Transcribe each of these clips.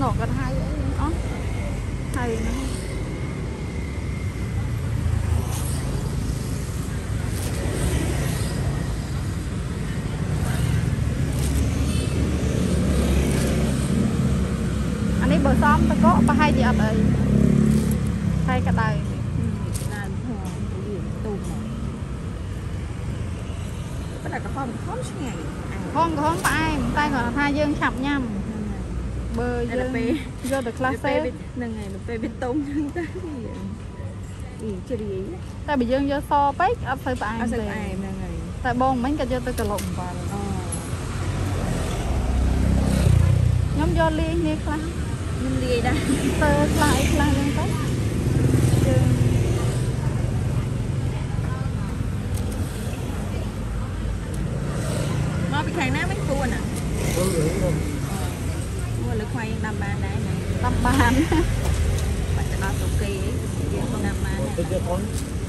ngọt hai ó hay nữa. anh ấy bờ xóm ta có ba hai gì ở đây. Hai cái đây cái là cái con khóm suốt ngày con con tay tay gọi là thay dương chập nhầm លយកទៅខ្លះពេលសេហ្នឹងហើយពេលវាទុំហ្នឹងទៅអីជ្រាយតែបើយើងយកសពេកអត់សូវផ្អែមអត់សូវទេផ្អែមហ្នឹងហើយតែបងមិញក៏យកទៅក្លុកអំបិលអូខ្ញុំយកលាយនេះខ្លះខ្ញុំលាយដែរស្ទើខ្លះអីខ្លះហ្នឹងទៅយើងមកពីខាងណាមិនគួរណា Ừ, ừ, ừ. អូលើខ្វៃដាំបានដែរណាតាមបានបាច់ទៅដល់ទៅគេយើងក៏ដាំបានដែរ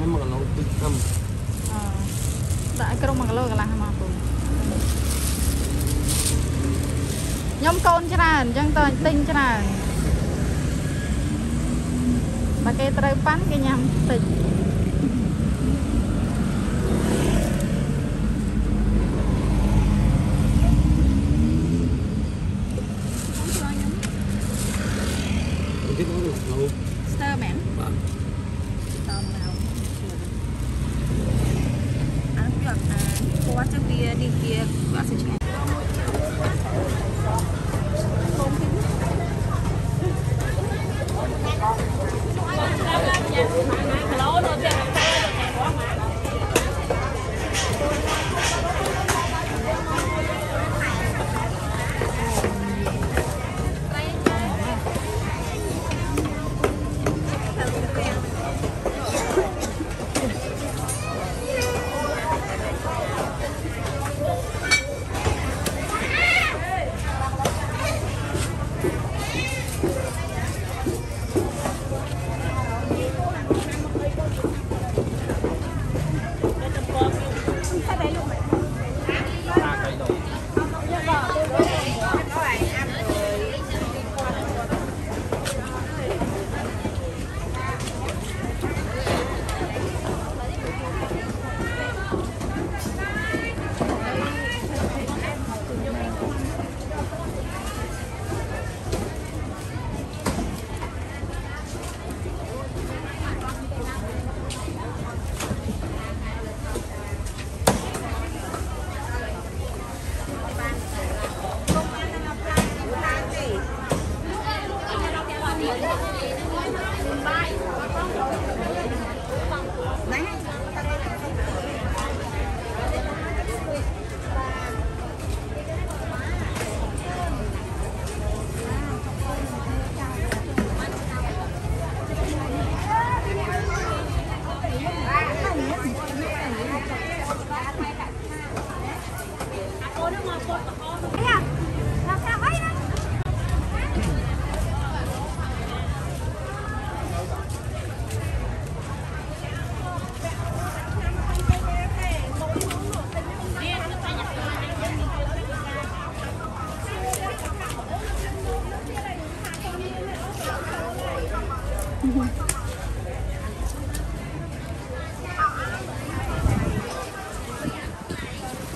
នេះ1គីឡូ2ឆ្នាំអឺដាក់ឲ្យក្រុម1គីឡូកន្លះមកបងខ្ញុំកូនច្រើនអញ្ចឹងតើទិញច្រើនបើគេត្រូវប៉ាន់គេញ៉ាំតិច Obrigada.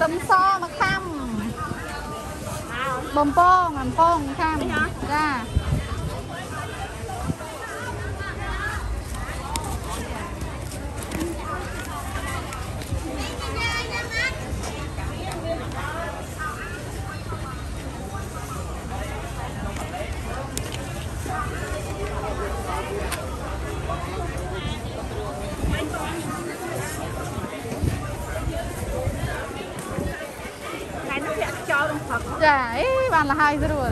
ខ្ទឹមសម្ខាំបំពងបំពងខាំចា ចាអីបានលហើយស្រួល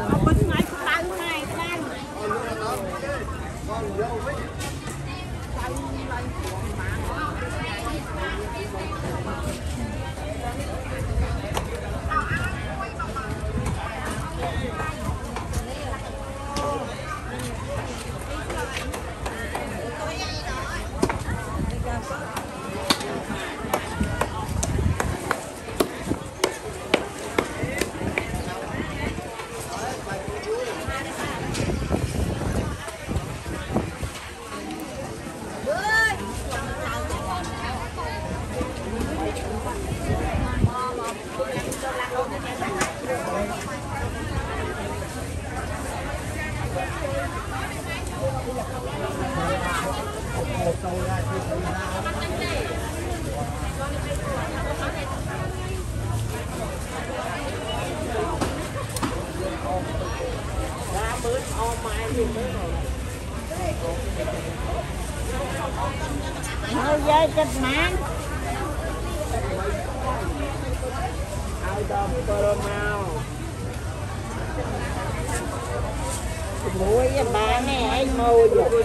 Thôi dây chích mạng Ai đọc cơ màu Mũi ba này anh mua được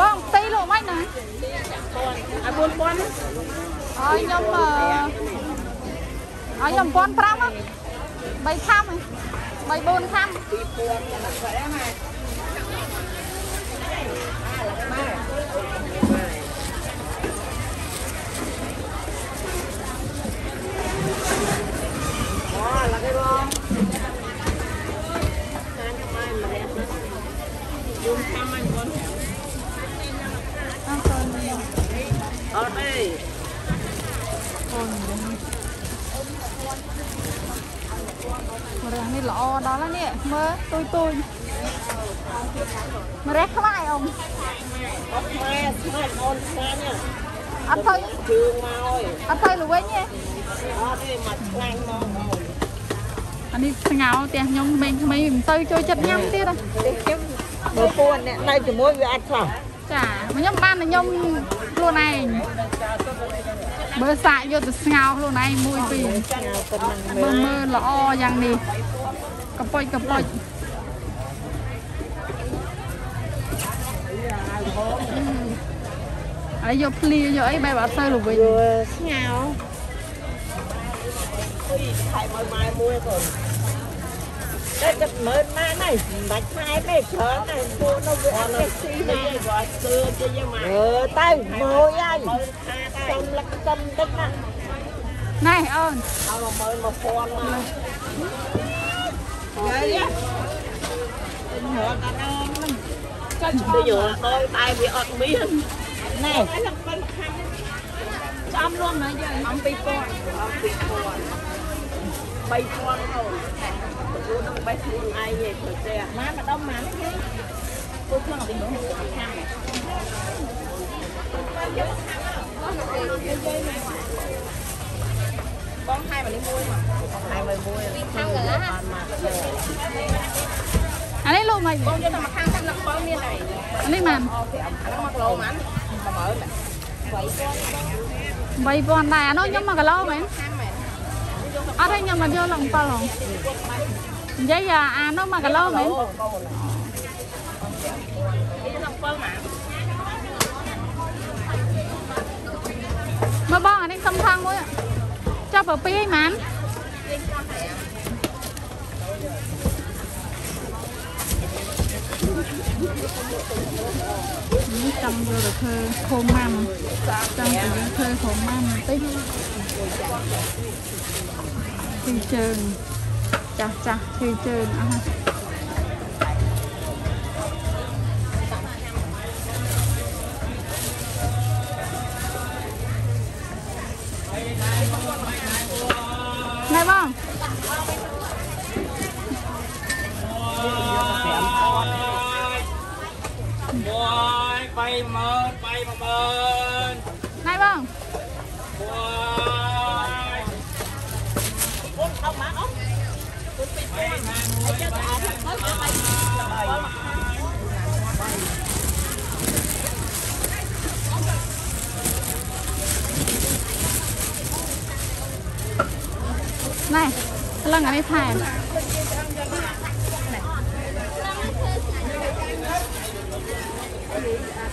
បងទីលក់មិនណាឲ្យ4000ឲ្យខ្ញុំឲ្យខ្ញុំ1500 3ខាំ3 4ខាំ2000 មើលទួយទួយម្រេះខ្វាយអ៊ំអត់ខ្វាយស្មានអូនស្មានអត់ទៅជើងមកអើយអត់ទៅល្វិញទេអត់ទេមកឆ្ងាញ់មកអូនអានេះស្ងោផ្ទះខ្ញុំក្មេងៗមិនទៅចូលចិត្តញ៉ាំទៀតទេខ្ញុំបើពួនអ្នកនៅជាមួយវាអត់ខុសចាខ្ញុំបានតែខ្ញុំខ្លួនឯងបើសាកយកទៅស្ងោខ្លួនឯងមួយពីរមើលមើលល្អយ៉ាងនេះ កំប៉ុចកំប៉ុចហើយយកភ្លីយកអីបែបអត់ទៅល្វីងស្ងោអុយខៃមើលម៉ែមួយកូនតែទឹកមើលម៉ែណៃបាច់ម៉ែទេច្រើនតែពូនៅវាអត់ទេស៊ីម៉ែគាត់ស្ទើទៅយ៉ាងម៉ែអឺទៅមួយហើយសំលឹកសំទឹកណាណៃអូនឲ្យ11000ម៉ែ bây giờ tôi tay bị ọt miên này. Trăm luôn nãy giờ. Mắm bảy con bảy con rồi. Tôi nó bảy con ai vậy? Thôi xe à. má mà đông má nó chứ tôi không bị nữa một trăm con hai mà đi mua con hai mà mua. អានេះលោកមក បងយកទៅមកខាងខាងនឹងបងមានហើយ អានេះម៉ាន អានោះមកគីឡូម៉ានប្រមើល 3000ដែរអានោះខ្ញុំ1គីឡូមែន ខាងមែន អត់ទេខ្ញុំមកយកឡើង7ហងនិយាយអានោះ1គីឡូមែន នេះដល់7ម៉ាន មើលបងអានេះសុំថងមួយចាប់បើពីរឯង ននេះចង់យកទៅធ្វើខូម៉ាំចង់ទៅយកធ្វើខូម៉ាំបន្តិចពីជើងចាស់ចាស់ពីជើងអស់ มาเมินไปมาเมินนายบ้างว้ายคนเข้ามาเอ้าคนไปไปมาเมินไปมาไปไนไปนายกำลังอะไรถ่าย